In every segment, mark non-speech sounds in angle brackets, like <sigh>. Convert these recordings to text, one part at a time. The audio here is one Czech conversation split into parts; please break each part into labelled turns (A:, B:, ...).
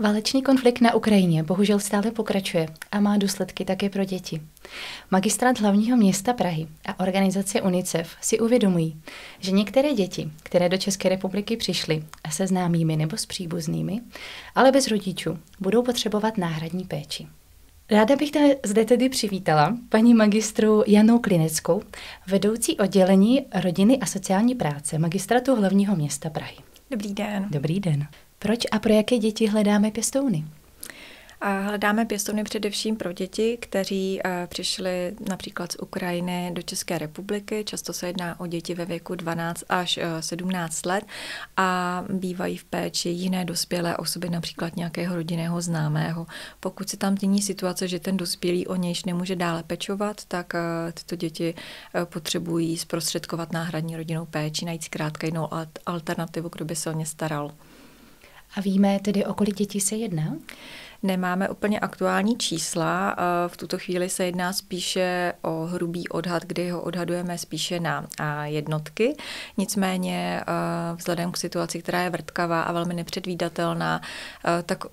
A: Válečný konflikt na Ukrajině bohužel stále pokračuje a má důsledky také pro děti. Magistrát hlavního města Prahy a organizace UNICEF si uvědomují, že některé děti, které do České republiky přišly se známými nebo s příbuznými, ale bez rodičů, budou potřebovat náhradní péči. Ráda bych zde tedy přivítala paní magistru Janou Klineckou, vedoucí oddělení rodiny a sociální práce magistratu hlavního města Prahy.
B: Dobrý den.
A: Dobrý den. Proč a pro jaké děti hledáme pěstouny?
B: A hledáme pěstouny především pro děti, kteří eh, přišli například z Ukrajiny do České republiky. Často se jedná o děti ve věku 12 až 17 eh, let a bývají v péči jiné dospělé osoby, například nějakého rodinného známého. Pokud se tam mění situace, že ten dospělý o nějž nemůže dále pečovat, tak eh, tyto děti potřebují zprostředkovat náhradní rodinnou péči, najít zkrátka jinou alternativu, kdo by se o ně staral.
A: A víme tedy, o kolik dětí se jedná?
B: Nemáme úplně aktuální čísla. V tuto chvíli se jedná spíše o hrubý odhad, kdy ho odhadujeme spíše na jednotky. Nicméně vzhledem k situaci, která je vrtkavá a velmi nepředvídatelná, tak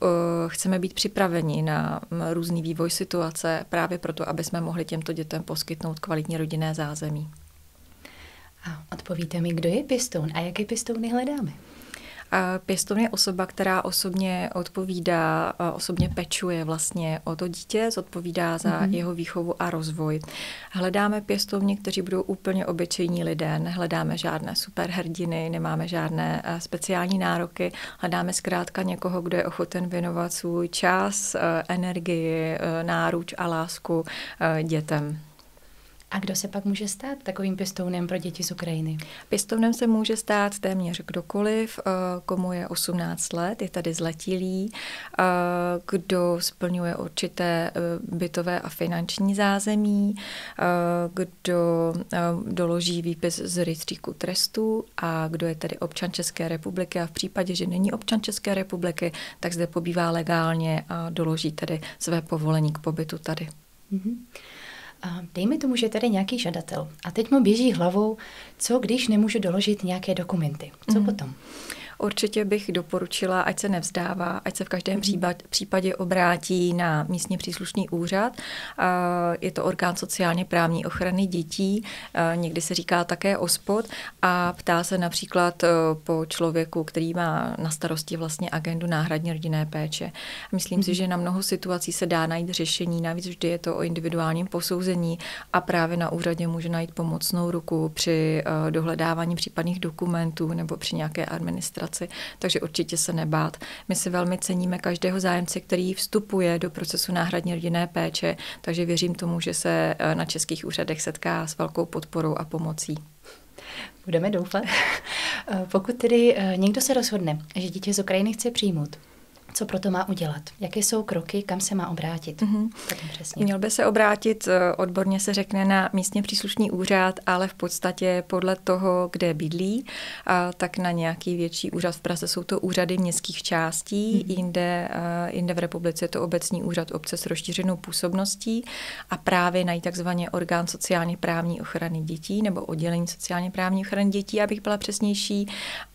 B: chceme být připraveni na různý vývoj situace právě proto, aby jsme mohli těmto dětem poskytnout kvalitní rodinné zázemí.
A: A odpovíte mi, kdo je pěstoun a jaké pěstouny hledáme?
B: Pěstoun je osoba, která osobně odpovídá, osobně pečuje vlastně o to dítě, zodpovídá za mm-hmm. jeho výchovu a rozvoj. Hledáme pěstovně, kteří budou úplně obyčejní lidé, nehledáme žádné superhrdiny, nemáme žádné speciální nároky, hledáme zkrátka někoho, kdo je ochoten věnovat svůj čas, energii, náruč a lásku dětem.
A: A kdo se pak může stát takovým pěstounem pro děti z Ukrajiny?
B: Pěstounem se může stát téměř kdokoliv, eh, komu je 18 let, je tady zletilý, eh, kdo splňuje určité eh, bytové a finanční zázemí, kdo doloží výpis z rejstříku trestů a kdo je tedy občan České republiky a v případě, že není občan České republiky, tak zde pobývá legálně a doloží tedy své povolení k pobytu tady. Mm-hmm.
A: Dejme tomu, že tady nějaký žadatel a teď mu běží hlavou, co když nemůžu doložit nějaké dokumenty. Co mm. potom?
B: Určitě bych doporučila, ať se nevzdává, ať se v každém mhm. případě obrátí na místně příslušný úřad. Je to orgán sociálně právní ochrany dětí, někdy se říká také OSPOD a ptá se například e, po člověku, který má na starosti vlastně agendu náhradní rodinné péče. Myslím si, mhm. že na mnoho situací se dá najít řešení, navíc vždy je to o individuálním posouzení a právě na úřadě může najít pomocnou ruku při e, dohledávání případných dokumentů nebo při nějaké administraci práci, takže určitě se nebát. My si velmi ceníme každého zájemce, který vstupuje do procesu náhradní rodinné péče, takže věřím tomu, že se eh, na českých úřadech setká s velkou podporou a pomocí.
A: Budeme doufat. <laughs> Eh, pokud tedy eh, někdo se rozhodne, že dítě z Ukrajiny chce přijmout, co proto má udělat? Jaké jsou kroky, kam se má obrátit? Mm-hmm.
B: Přesně. Měl by se obrátit, eh, odborně se řekne na místně příslušný úřad, ale v podstatě podle toho, kde bydlí, a tak na nějaký větší úřad. V Praze jsou to úřady městských částí, mm-hmm. jinde, eh, jinde v republice je to obecní úřad obce s rozšířenou působností a právě najít takzvaně orgán sociálně právní ochrany dětí nebo oddělení sociálně právní ochrany dětí, abych byla přesnější,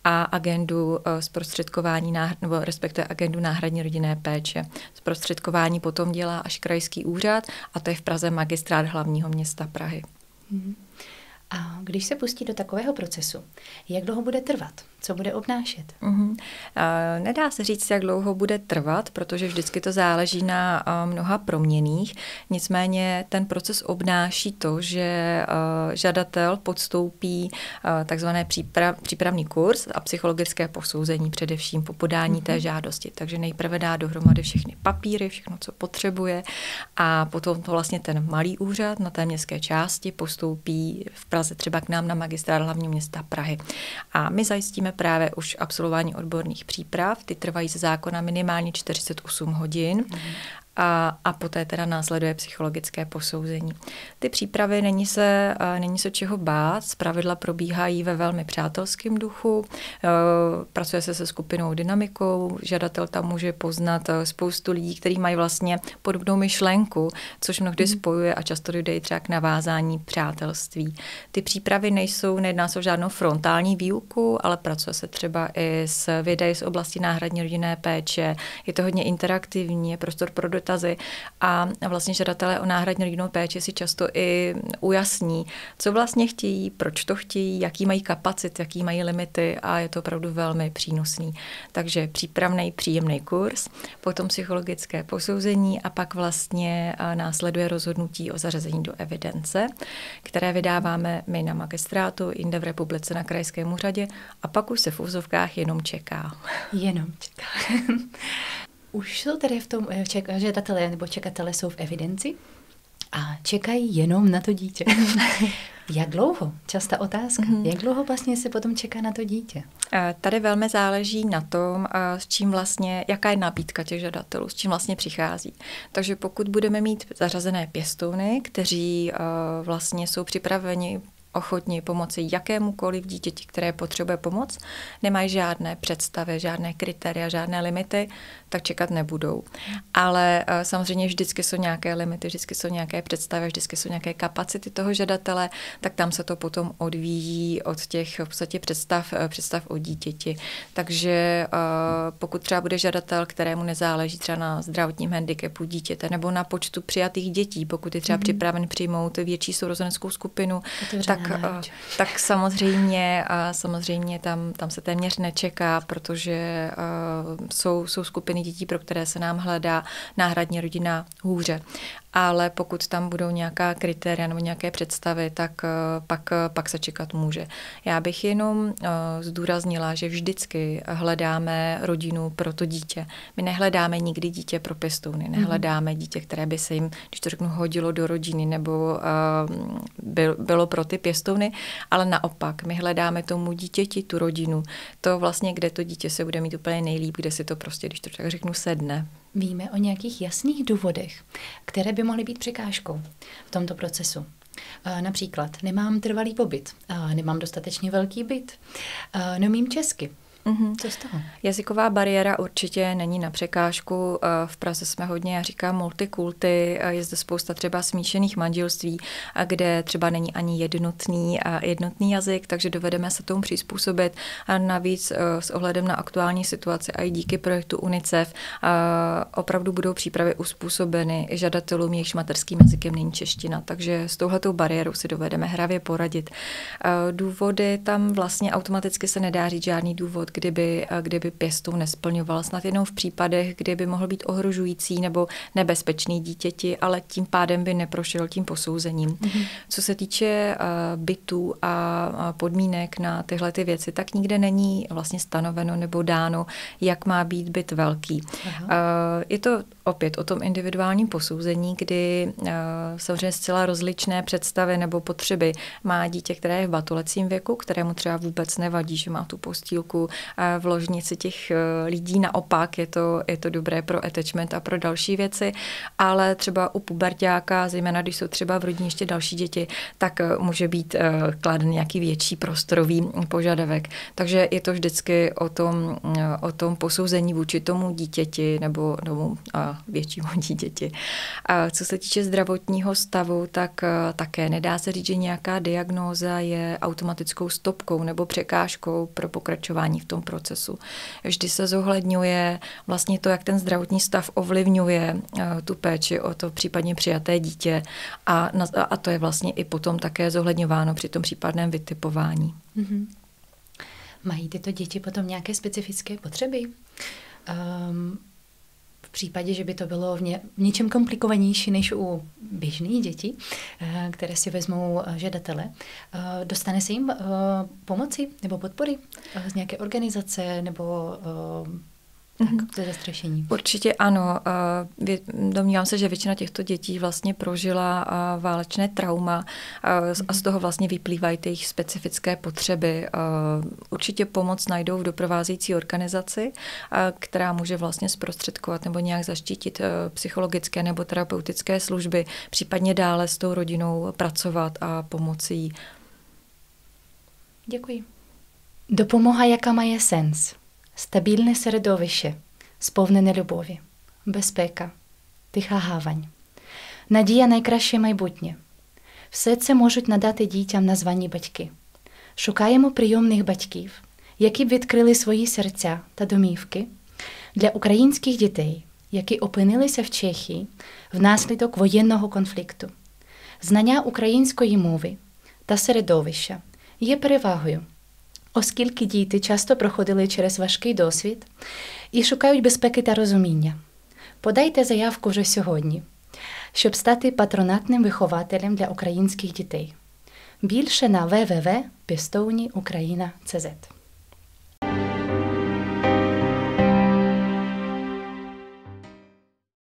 B: a agendu eh, zprostředkování, nebo respektive agendu náhradní rodinné péče. Zprostředkování potom dělá až krajský úřad a to je v Praze magistrát hlavního města Prahy. Mm-hmm.
A: A když se pustí do takového procesu, jak dlouho bude trvat? Co bude obnášet?
B: Uh-huh. Nedá se říct, jak dlouho bude trvat, protože vždycky to záleží na mnoha proměných. Nicméně ten proces obnáší to, že žadatel podstoupí takzvané příprav, přípravný kurz a psychologické posouzení především po podání uh-huh. té mhm. žádosti. Takže nejprve dá dohromady všechny papíry, všechno, co potřebuje a potom to vlastně ten malý úřad na té městské části postoupí v Praze třeba k nám na magistrát hlavního města Prahy. A my zajistíme právě už absolvování odborných příprav. Ty trvají ze zákona minimálně 48 hodin. Mm. A, a poté teda následuje psychologické posouzení. Ty přípravy není se, není se čeho bát, zpravidla probíhají ve velmi přátelském duchu, pracuje se se skupinou dynamikou, žadatel tam může poznat spoustu lidí, kteří mají vlastně podobnou myšlenku, což mnohdy mm. spojuje a často jde i třeba k navázání přátelství. Ty přípravy nejsou, nejedná se o žádnou frontální výuku, ale pracuje se třeba i s videi z oblasti náhradní rodinné péče, je to hodně interaktivní, je prostor pro dotazy a vlastně žadatelé o náhradní rodinnou péči si často i ujasní, co vlastně chtějí, proč to chtějí, jaký mají kapacit, jaký mají limity a je to opravdu velmi přínosný. Takže přípravný, příjemný kurz, potom psychologické posouzení a pak vlastně následuje rozhodnutí o zařazení do evidence, které vydáváme my na magistrátu, jinde v republice na krajském úřadě a pak už se v úzovkách jenom čeká.
A: Jenom čeká. <laughs> Už jsou tedy v tom, eh, ček, žadatelé nebo čekatelé jsou v evidenci a čekají jenom na to dítě. <laughs> Jak dlouho? Častá otázka. Mm-hmm. Jak dlouho vlastně se potom čeká na to dítě?
B: Tady velmi záleží na tom, s čím vlastně, jaká je nabídka těch žadatelů, s čím vlastně přichází. Takže pokud budeme mít zařazené pěstouny, kteří vlastně jsou připraveni ochotní pomoci jakémukoliv dítěti, které potřebuje pomoc, nemají žádné představy, žádné kritéria, žádné limity, tak čekat nebudou. Ale uh, samozřejmě vždycky jsou nějaké limity, vždycky jsou nějaké představy, vždycky jsou nějaké kapacity toho žadatele, tak tam se to potom odvíjí od těch v podstatě představ, uh, představ o dítěti. Takže uh, pokud třeba bude žadatel, kterému nezáleží třeba na zdravotním handicapu dítěte nebo na počtu přijatých dětí, pokud je třeba mm-hmm. připraven přijmout větší sourozeneckou skupinu, tak tak, tak samozřejmě, samozřejmě tam, tam se téměř nečeká, protože jsou, jsou skupiny dětí, pro které se nám hledá náhradní rodina hůře ale pokud tam budou nějaká kritéria nebo nějaké představy, tak eh, pak, eh, pak se čekat může. Já bych jenom eh, zdůraznila, že vždycky hledáme rodinu pro to dítě. My nehledáme nikdy dítě pro pěstouny, mhm. nehledáme dítě, které by se jim, když to řeknu, hodilo do rodiny nebo bylo pro ty pěstouny, ale naopak, my hledáme tomu dítěti tu rodinu. To vlastně, kde to dítě se bude mít úplně nejlíp, kde si to prostě, když to tak řeknu, sedne.
A: Víme o nějakých jasných důvodech, které by mohly být překážkou v tomto procesu. Například nemám trvalý pobyt, nemám dostatečně velký byt, neumím česky, Mm-hmm. Co z toho?
B: Jazyková bariéra určitě není na překážku. Eh, v Praze jsme hodně, já říkám, multikulty. Eh, je zde spousta třeba smíšených manželství, kde třeba není ani jednotný, jednotný jazyk, takže dovedeme se tomu přizpůsobit. A navíc eh, s ohledem na aktuální situaci a i díky projektu UNICEF opravdu budou přípravy uspůsobeny žadatelům, jejichž materským jazykem není čeština. Takže s touhletou bariérou si dovedeme hravě poradit. Důvody tam vlastně automaticky se nedá říct žádný důvod, kdyby, kdyby pěstou nesplňoval. Snad jenom v případech, kdyby mohl být ohrožující nebo nebezpečný dítěti, ale tím pádem by neprošel tím posouzením. Mm-hmm. Co se týče bytů a podmínek na tyhle ty věci, tak nikde není vlastně stanoveno nebo dáno, jak má být byt velký. Uh, je to opět o tom individuálním posouzení, kdy samozřejmě zcela rozličné představy nebo potřeby má dítě, které je v batolecím věku, kterému třeba vůbec nevadí, že má tu postýlku v ložnici těch uh, lidí. Naopak je to, je to dobré pro attachment a pro další věci, ale třeba u pubertáka, zejména když jsou třeba v rodině ještě další děti, tak uh, může být uh, kladen nějaký větší prostorový požadavek. Takže je to vždycky o tom, o tom posouzení vůči tomu dítěti nebo, uh, většímu <laughs> dítěti. A co se týče zdravotního stavu, tak také nedá se říct, že nějaká diagnóza je automatickou stopkou nebo překážkou pro pokračování v tom procesu. Vždy se zohledňuje vlastně to, jak ten zdravotní stav ovlivňuje eh, tu péči o to případně přijaté dítě a, a to je vlastně i potom také zohledňováno při tom případném vytipování. Mm-hmm.
A: Mají tyto děti potom nějaké specifické potřeby? Um, případě, že by to bylo v, ně, v něčem komplikovanější než u běžných dětí, eh, které si vezmou eh, žadatele, eh, dostane se jim pomoci nebo podpory z nějaké organizace nebo Mhm. Tak, to zastřešení.
B: Určitě ano. Domnívám se, že většina těchto dětí vlastně prožila válečné trauma a z mhm. toho vlastně vyplývají ty jejich specifické potřeby. Určitě pomoc najdou v doprovázející organizaci, která může vlastně zprostředkovat nebo nějak zaštítit e, psychologické nebo terapeutické služby, případně dále s tou rodinou pracovat a pomoci.
A: Děkuji. Dopomoha, jaká má je sens? Стабільне середовище, сповнене любові, безпека, тиха гавань, надія найкраще майбутнє. Все це можуть надати дітям названі батьки. Шукаємо прийомних батьків, які б відкрили свої серця та домівки для українських дітей, які опинилися в Чехії внаслідок воєнного конфлікту. Знання української мови та середовища є перевагою оскільки діти часто проходили через важкий досвід і шукають безпеки та розуміння. Подайте заявку вже сьогодні, щоб стати патронатним вихователем для українських дітей. Більше на www.pistowniukraina.cz